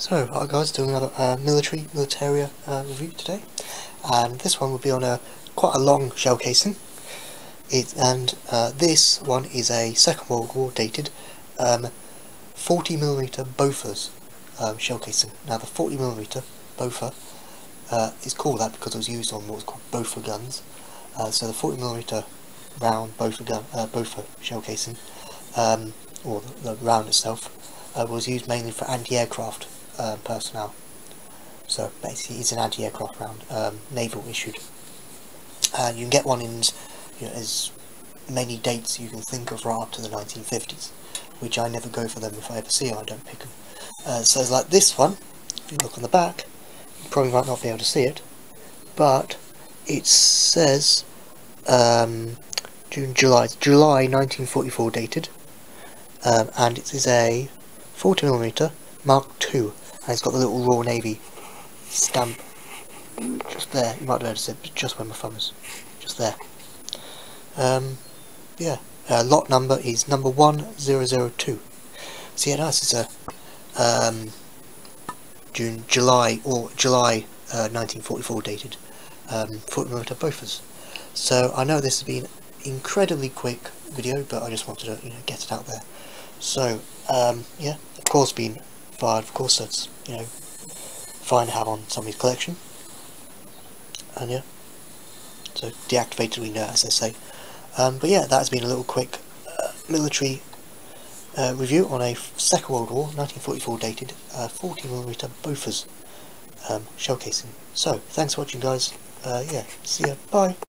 So, hi guys, doing another uh, military militaria uh, review today, and this one will be on a quite a long shell casing. It and uh, this one is a Second World War dated um, 40 millimeter Bofors um, shell casing. Now the 40 millimeter Bofor uh, is called that because it was used on what's called Bofor guns. Uh, so the 40 millimeter round Bofor gun, uh, Bofor shell casing, um, or the, the round itself, was used mainly for anti-aircraft um, personnel. So basically it's an anti-aircraft round, um, naval issued. And you can get one in you know, as many dates you can think of right up to the 1950s, which I never go for them if I ever see them, I don't pick them. Uh, so it's like this one, if you look on the back, you probably might not be able to see it, but it says um, June, July, July 1944 dated, um, and it is a 40mm Mark II and it's got the little Royal Navy stamp just there. You might be able to see it just where my thumb is. Just there. Um, yeah. Uh, lot number is number 1002. So yeah, nice. It's a um, June, July, or July uh, 1944 dated um, of Bofors. So I know this has been incredibly quick video, but I just wanted to you know get it out there. So um, yeah, of course, been fired. Of course, that's you know, fine to have on somebody's collection. And yeah, so deactivated we know as they say. Um, but yeah, that has been a little quick uh, military uh, review on a Second World War, 1944 dated, uh, 40mm Bofors um. So, thanks for watching guys, uh, yeah, see ya, bye!